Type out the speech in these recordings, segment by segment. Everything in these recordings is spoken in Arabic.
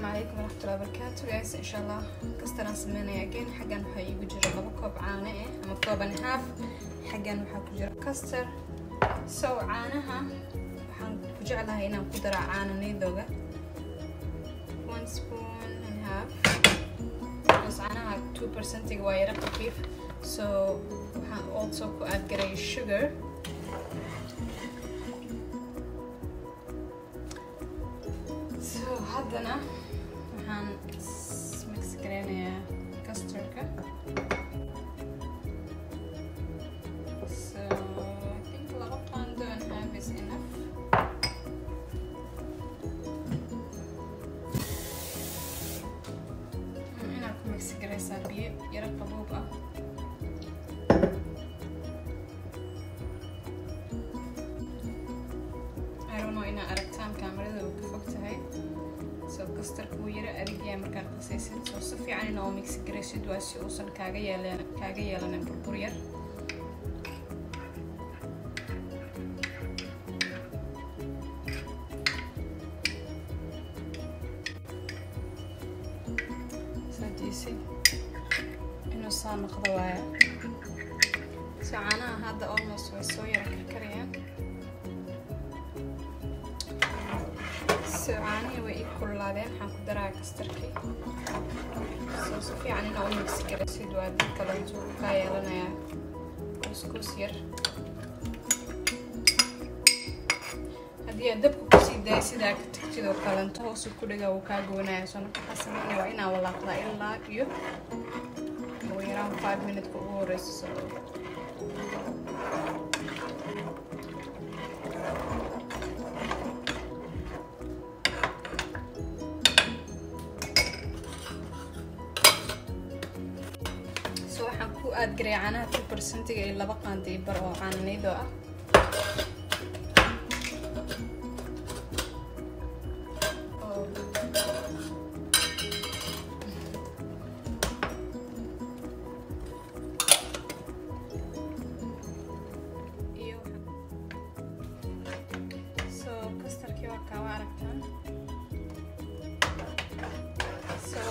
السلام عليكم ورحمة الله وبركاته guys إن شاء الله كستران سمينا يقين حقا وحا يقو جرى لبا كوب عانة أما كوب نهاف حقا وحا كجرى كستر سو عانها وحان كجعلها هنا كدرى عانة نيدوغا one spoon and half بس عانها 2% يقوى خفيف so وحان also كواد جرى sugar so هذا Sikre sabi yarab kabuba. Aramo ina aragtaan kaamirada way ka fog tahay. Soo kastarka wuu yara adigyaa markaad qasaysid. Soo si fiican inoo mix garaysid waa si uusan kaaga yeelan kaaga yeelanin burbur yar. تحسي انه صار مقضى وايا سعانا هذا اولموست وسوي راح نكريا يعني. سعاني وي كل لابين يعني حان كدرا كستركي سو سوفي عنينا اول مكسيكي رسيد وادي كايا لنا يا كوسكوس iyo dabka kusii daya sidaa tigtidoo kalento hoosu kudhiga uu kaa goonaya soo marka xasameyn waa inaa walaaqdaa ilaa iyo ugu yaraan five minutka ugu horeysa so waxaan ku aadgaray canaha two bersentiga iyo laba qaandaio bar oo caananiyadoo ah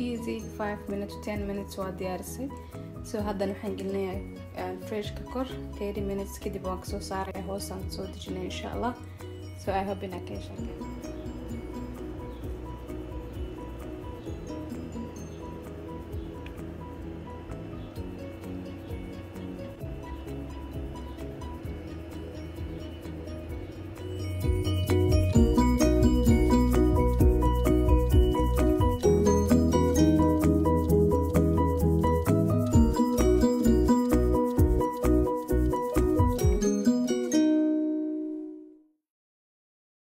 easy five minutes ten minutes waa diyaarisay so haddan waxaan gelinayaa eh, freshka kor thirty minutes kadib waan kasoo saaraya hoosaan soo dejinaya insha allah so i hope inaa ka heshaka